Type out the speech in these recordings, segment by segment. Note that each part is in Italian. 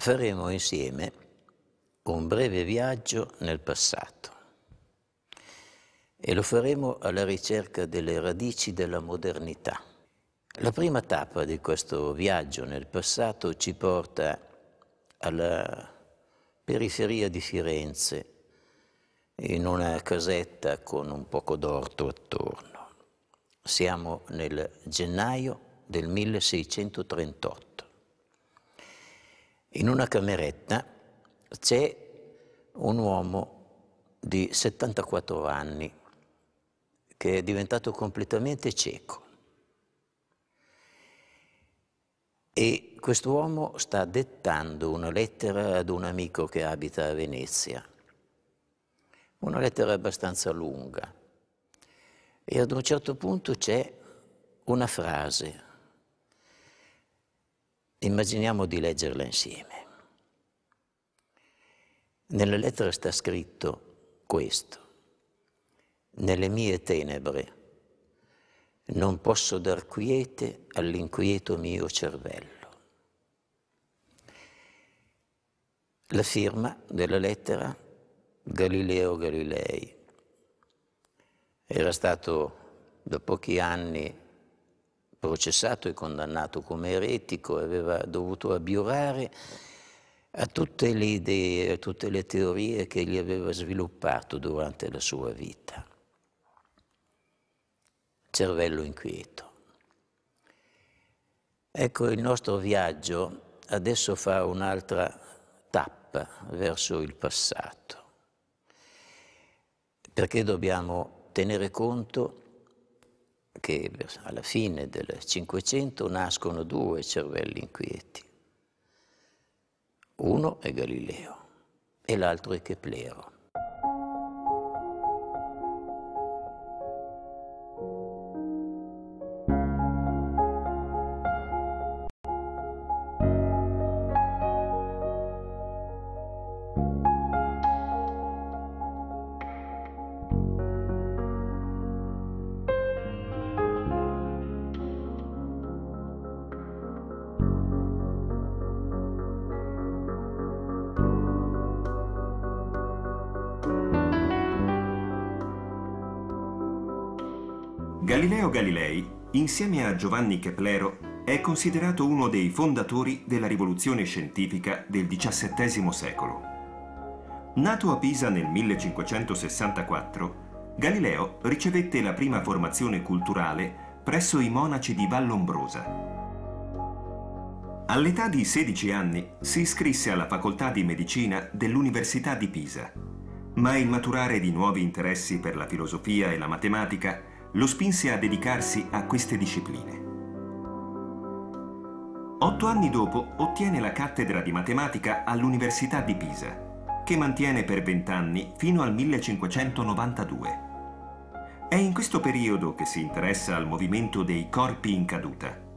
faremo insieme un breve viaggio nel passato e lo faremo alla ricerca delle radici della modernità. La prima tappa di questo viaggio nel passato ci porta alla periferia di Firenze, in una casetta con un poco d'orto attorno. Siamo nel gennaio del 1638. In una cameretta c'è un uomo di 74 anni che è diventato completamente cieco. E quest'uomo sta dettando una lettera ad un amico che abita a Venezia, una lettera abbastanza lunga. E ad un certo punto c'è una frase Immaginiamo di leggerla insieme. Nella lettera sta scritto questo. Nelle mie tenebre non posso dar quiete all'inquieto mio cervello. La firma della lettera Galileo Galilei. Era stato da pochi anni processato e condannato come eretico, aveva dovuto abiurare a tutte le idee, a tutte le teorie che egli aveva sviluppato durante la sua vita. Cervello inquieto. Ecco, il nostro viaggio adesso fa un'altra tappa verso il passato, perché dobbiamo tenere conto che alla fine del Cinquecento nascono due cervelli inquieti. Uno è Galileo e l'altro è Keplero. Galileo Galilei, insieme a Giovanni Keplero, è considerato uno dei fondatori della rivoluzione scientifica del XVII secolo. Nato a Pisa nel 1564, Galileo ricevette la prima formazione culturale presso i monaci di Vallombrosa. All'età di 16 anni si iscrisse alla facoltà di medicina dell'Università di Pisa, ma il maturare di nuovi interessi per la filosofia e la matematica lo spinse a dedicarsi a queste discipline. Otto anni dopo ottiene la cattedra di matematica all'Università di Pisa, che mantiene per vent'anni fino al 1592. È in questo periodo che si interessa al movimento dei corpi in caduta.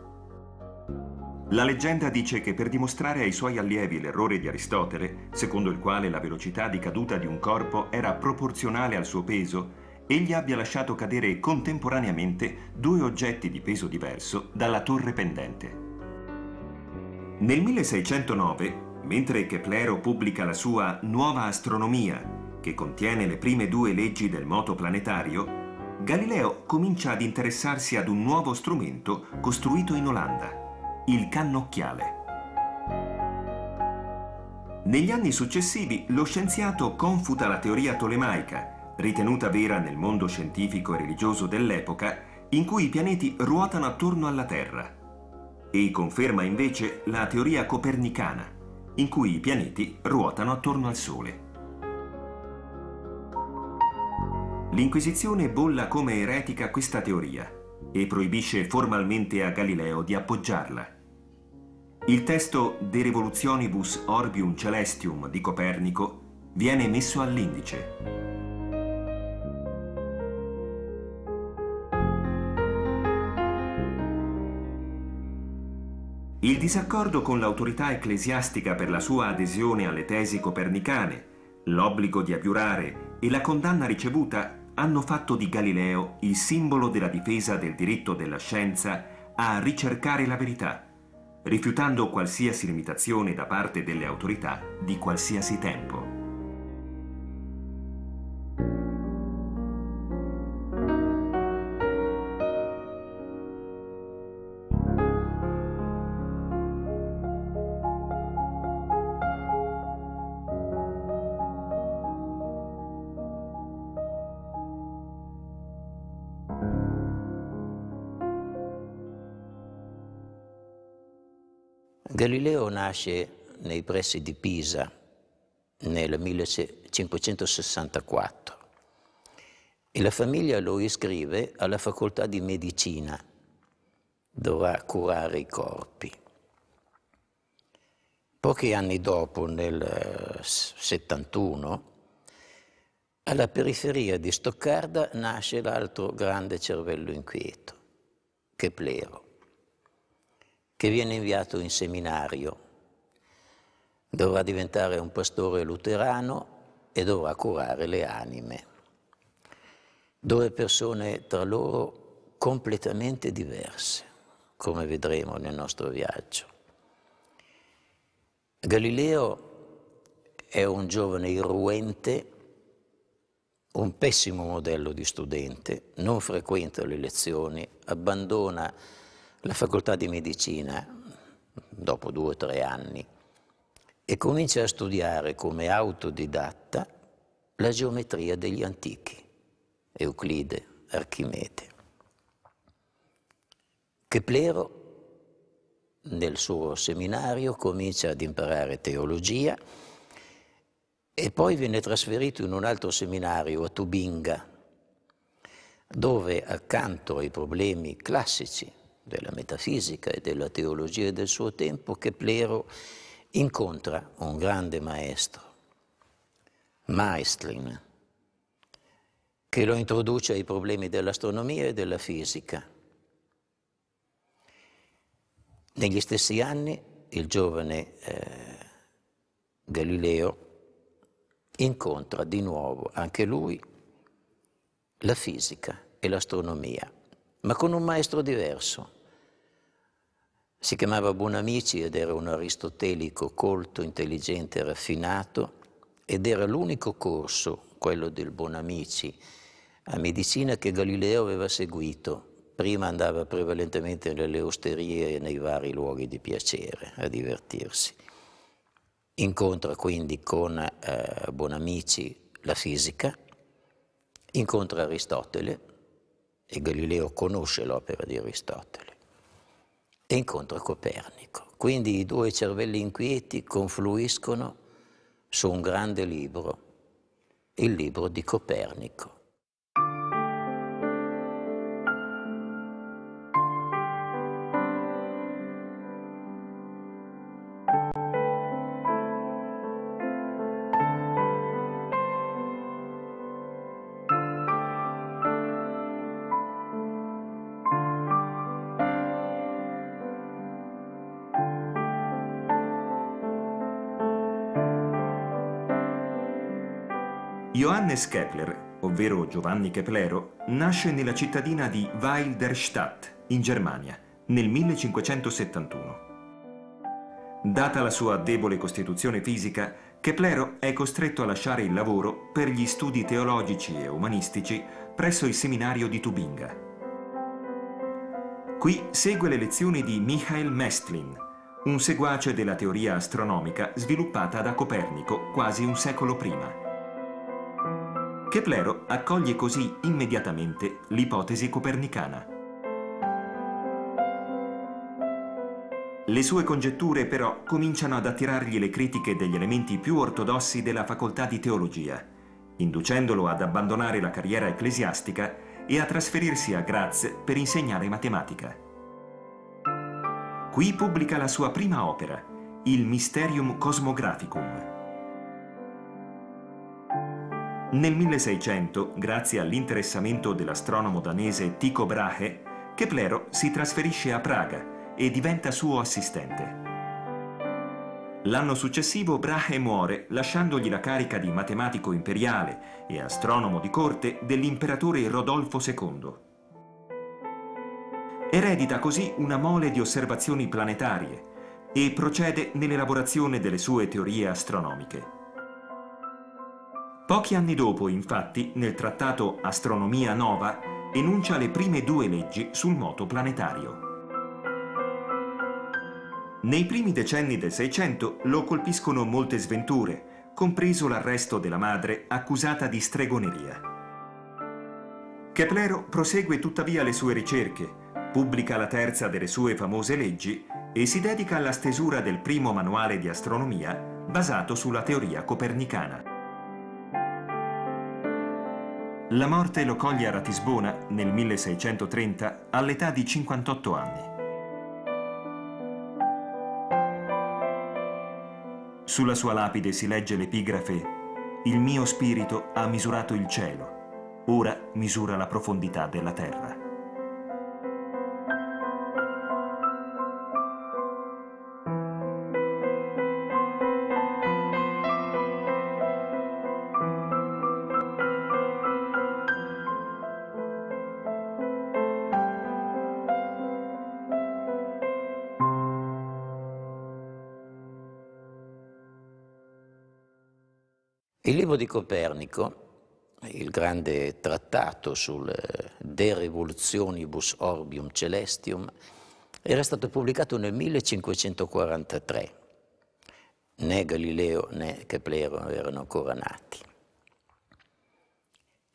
La leggenda dice che per dimostrare ai suoi allievi l'errore di Aristotele, secondo il quale la velocità di caduta di un corpo era proporzionale al suo peso, egli abbia lasciato cadere contemporaneamente due oggetti di peso diverso dalla torre pendente. Nel 1609, mentre Keplero pubblica la sua Nuova Astronomia, che contiene le prime due leggi del moto planetario, Galileo comincia ad interessarsi ad un nuovo strumento costruito in Olanda, il cannocchiale. Negli anni successivi lo scienziato confuta la teoria tolemaica ritenuta vera nel mondo scientifico e religioso dell'epoca, in cui i pianeti ruotano attorno alla Terra, e conferma invece la teoria copernicana, in cui i pianeti ruotano attorno al Sole. L'Inquisizione bolla come eretica questa teoria e proibisce formalmente a Galileo di appoggiarla. Il testo De Revolutionibus Orbium Celestium di Copernico viene messo all'indice. Il disaccordo con l'autorità ecclesiastica per la sua adesione alle tesi copernicane, l'obbligo di abiurare e la condanna ricevuta hanno fatto di Galileo il simbolo della difesa del diritto della scienza a ricercare la verità, rifiutando qualsiasi limitazione da parte delle autorità di qualsiasi tempo. Galileo nasce nei pressi di Pisa nel 1564 e la famiglia lo iscrive alla facoltà di medicina, dovrà curare i corpi. Pochi anni dopo, nel 71, alla periferia di Stoccarda nasce l'altro grande cervello inquieto, Keplero che viene inviato in seminario. Dovrà diventare un pastore luterano e dovrà curare le anime. Due persone tra loro completamente diverse, come vedremo nel nostro viaggio. Galileo è un giovane irruente, un pessimo modello di studente, non frequenta le lezioni, abbandona la facoltà di medicina dopo due o tre anni e comincia a studiare come autodidatta la geometria degli antichi, Euclide, Archimede. Keplero nel suo seminario comincia ad imparare teologia e poi viene trasferito in un altro seminario a Tubinga, dove accanto ai problemi classici della metafisica e della teologia del suo tempo, Keplero incontra un grande maestro, Maestlin, che lo introduce ai problemi dell'astronomia e della fisica. Negli stessi anni il giovane eh, Galileo incontra di nuovo anche lui la fisica e l'astronomia ma con un maestro diverso. Si chiamava Buonamici ed era un aristotelico colto, intelligente raffinato ed era l'unico corso, quello del Buonamici, a medicina che Galileo aveva seguito. Prima andava prevalentemente nelle osterie e nei vari luoghi di piacere a divertirsi. Incontra quindi con eh, Buonamici la fisica, incontra Aristotele, e Galileo conosce l'opera di Aristotele e incontra Copernico. Quindi i due cervelli inquieti confluiscono su un grande libro, il libro di Copernico. Johannes Kepler, ovvero Giovanni Keplero, nasce nella cittadina di Weil in Germania, nel 1571. Data la sua debole costituzione fisica, Keplero è costretto a lasciare il lavoro per gli studi teologici e umanistici presso il seminario di Tubinga. Qui segue le lezioni di Michael Mestlin, un seguace della teoria astronomica sviluppata da Copernico quasi un secolo prima. Keplero accoglie così immediatamente l'ipotesi copernicana. Le sue congetture però cominciano ad attirargli le critiche degli elementi più ortodossi della facoltà di teologia, inducendolo ad abbandonare la carriera ecclesiastica e a trasferirsi a Graz per insegnare matematica. Qui pubblica la sua prima opera, il Mysterium Cosmographicum, nel 1600, grazie all'interessamento dell'astronomo danese Tycho Brahe, Keplero si trasferisce a Praga e diventa suo assistente. L'anno successivo Brahe muore lasciandogli la carica di matematico imperiale e astronomo di corte dell'imperatore Rodolfo II. Eredita così una mole di osservazioni planetarie e procede nell'elaborazione delle sue teorie astronomiche. Pochi anni dopo, infatti, nel trattato Astronomia Nova, enuncia le prime due leggi sul moto planetario. Nei primi decenni del Seicento lo colpiscono molte sventure, compreso l'arresto della madre accusata di stregoneria. Keplero prosegue tuttavia le sue ricerche, pubblica la terza delle sue famose leggi e si dedica alla stesura del primo manuale di astronomia basato sulla teoria copernicana. La morte lo coglie a Ratisbona nel 1630 all'età di 58 anni. Sulla sua lapide si legge l'epigrafe Il mio spirito ha misurato il cielo, ora misura la profondità della terra. Il libro di Copernico, il grande trattato sul De Revolutionibus Orbium Celestium, era stato pubblicato nel 1543. Né Galileo né Keplero erano ancora nati.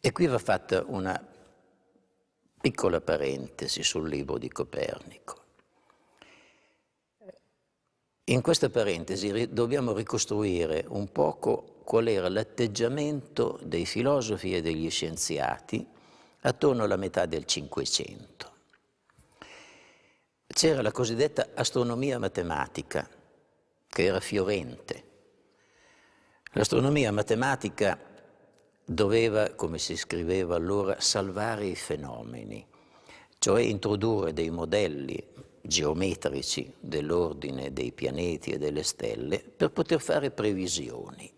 E qui va fatta una piccola parentesi sul libro di Copernico. In questa parentesi dobbiamo ricostruire un poco qual era l'atteggiamento dei filosofi e degli scienziati attorno alla metà del Cinquecento. C'era la cosiddetta astronomia matematica, che era fiorente. L'astronomia matematica doveva, come si scriveva allora, salvare i fenomeni, cioè introdurre dei modelli geometrici dell'ordine dei pianeti e delle stelle per poter fare previsioni.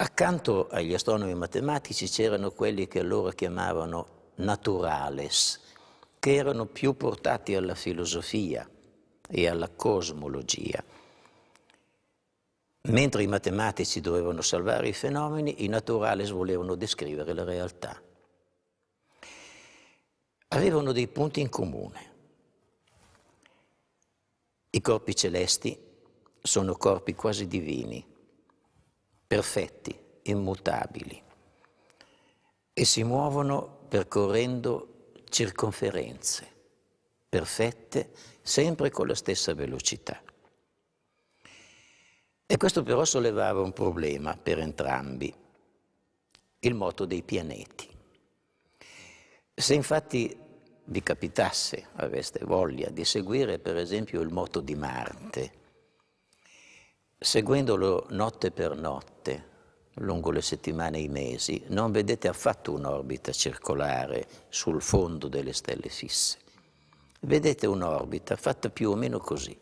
Accanto agli astronomi matematici c'erano quelli che allora chiamavano naturales, che erano più portati alla filosofia e alla cosmologia. Mentre i matematici dovevano salvare i fenomeni, i naturales volevano descrivere la realtà. Avevano dei punti in comune. I corpi celesti sono corpi quasi divini, perfetti, immutabili, e si muovono percorrendo circonferenze perfette, sempre con la stessa velocità. E questo però sollevava un problema per entrambi, il moto dei pianeti. Se infatti vi capitasse, aveste voglia di seguire per esempio il moto di Marte, seguendolo notte per notte, lungo le settimane e i mesi, non vedete affatto un'orbita circolare sul fondo delle stelle fisse. Vedete un'orbita fatta più o meno così.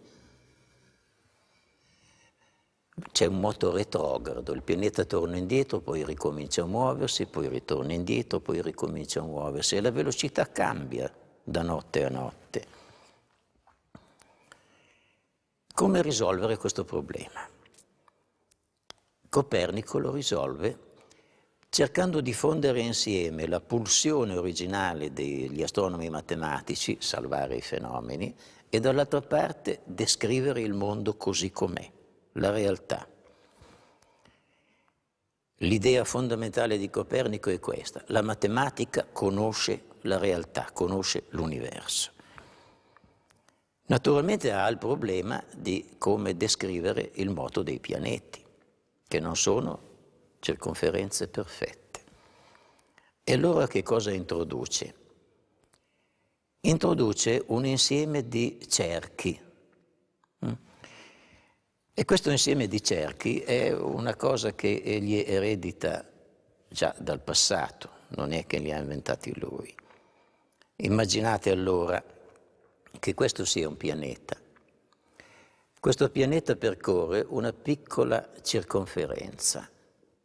C'è un moto retrogrado, il pianeta torna indietro, poi ricomincia a muoversi, poi ritorna indietro, poi ricomincia a muoversi e la velocità cambia da notte a notte. Come risolvere questo problema? Copernico lo risolve cercando di fondere insieme la pulsione originale degli astronomi matematici, salvare i fenomeni, e dall'altra parte descrivere il mondo così com'è, la realtà. L'idea fondamentale di Copernico è questa, la matematica conosce la realtà, conosce l'universo. Naturalmente ha il problema di come descrivere il moto dei pianeti, che non sono circonferenze perfette. E allora che cosa introduce? Introduce un insieme di cerchi. Mm? E questo insieme di cerchi è una cosa che egli eredita già dal passato, non è che li ha inventati lui. Immaginate allora che questo sia un pianeta. Questo pianeta percorre una piccola circonferenza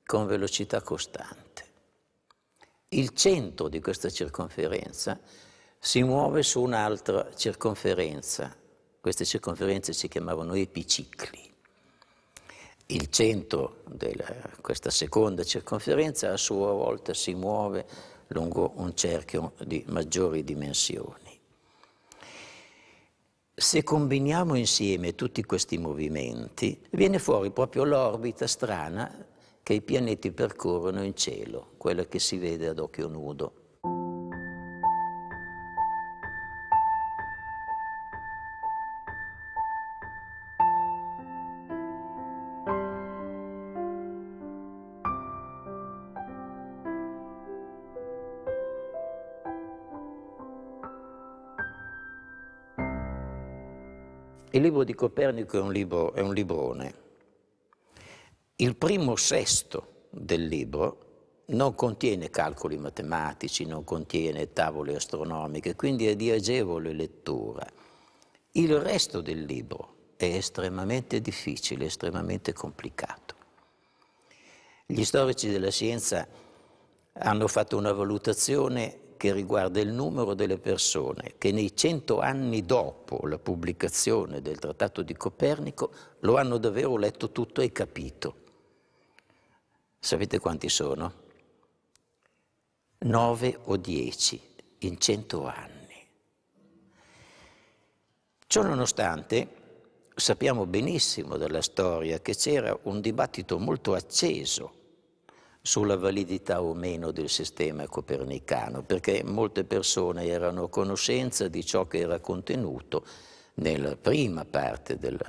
con velocità costante. Il centro di questa circonferenza si muove su un'altra circonferenza Queste circonferenze si chiamavano epicicli. Il centro di questa seconda circonferenza a sua volta si muove lungo un cerchio di maggiori dimensioni. Se combiniamo insieme tutti questi movimenti, viene fuori proprio l'orbita strana che i pianeti percorrono in cielo, quella che si vede ad occhio nudo. Il libro di Copernico è un, libro, è un librone. Il primo sesto del libro non contiene calcoli matematici, non contiene tavole astronomiche, quindi è di agevole lettura. Il resto del libro è estremamente difficile, estremamente complicato. Gli storici della scienza hanno fatto una valutazione che riguarda il numero delle persone che nei cento anni dopo la pubblicazione del Trattato di Copernico lo hanno davvero letto tutto e capito. Sapete quanti sono? Nove o dieci in cento anni. Ciò nonostante, sappiamo benissimo dalla storia che c'era un dibattito molto acceso sulla validità o meno del sistema copernicano, perché molte persone erano a conoscenza di ciò che era contenuto nella prima parte del,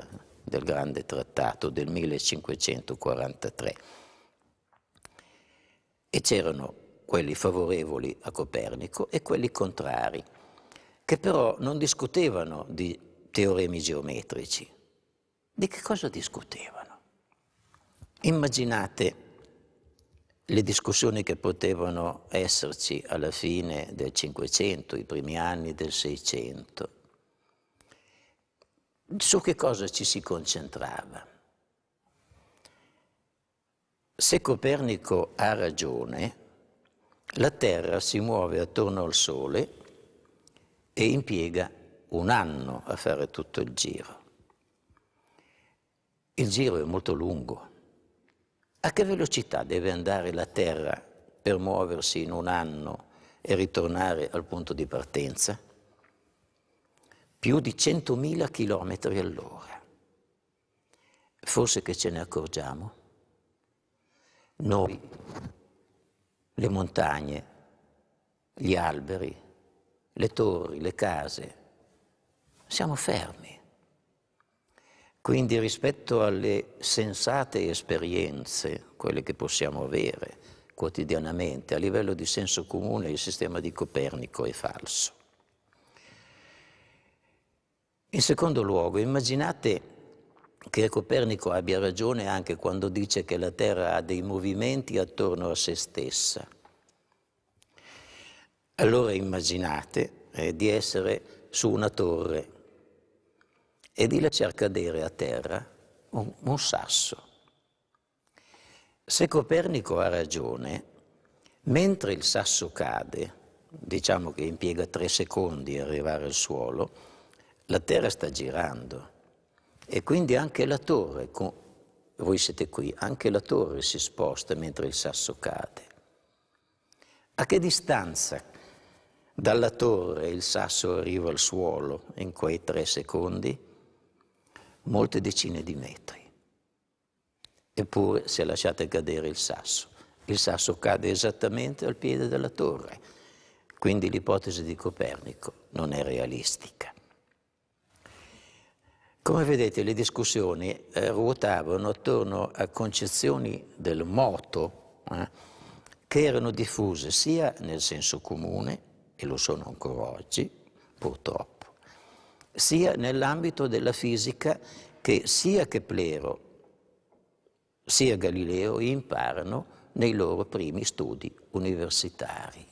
del grande trattato del 1543. E c'erano quelli favorevoli a Copernico e quelli contrari, che però non discutevano di teoremi geometrici. Di che cosa discutevano? Immaginate le discussioni che potevano esserci alla fine del Cinquecento, i primi anni del Seicento, su che cosa ci si concentrava? Se Copernico ha ragione, la Terra si muove attorno al Sole e impiega un anno a fare tutto il giro. Il giro è molto lungo a che velocità deve andare la Terra per muoversi in un anno e ritornare al punto di partenza? Più di 100.000 km all'ora. Forse che ce ne accorgiamo? Noi, le montagne, gli alberi, le torri, le case, siamo fermi. Quindi rispetto alle sensate esperienze, quelle che possiamo avere quotidianamente, a livello di senso comune il sistema di Copernico è falso. In secondo luogo, immaginate che Copernico abbia ragione anche quando dice che la Terra ha dei movimenti attorno a se stessa. Allora immaginate eh, di essere su una torre e di lasciar cadere a terra un, un sasso. Se Copernico ha ragione, mentre il sasso cade, diciamo che impiega tre secondi a arrivare al suolo, la Terra sta girando e quindi anche la torre, voi siete qui, anche la torre si sposta mentre il sasso cade. A che distanza dalla torre il sasso arriva al suolo in quei tre secondi? Molte decine di metri. Eppure si è lasciato cadere il sasso. Il sasso cade esattamente al piede della torre, quindi l'ipotesi di Copernico non è realistica. Come vedete le discussioni eh, ruotavano attorno a concezioni del moto eh, che erano diffuse sia nel senso comune, e lo sono ancora oggi, purtroppo, sia nell'ambito della fisica che sia Keplero sia Galileo imparano nei loro primi studi universitari.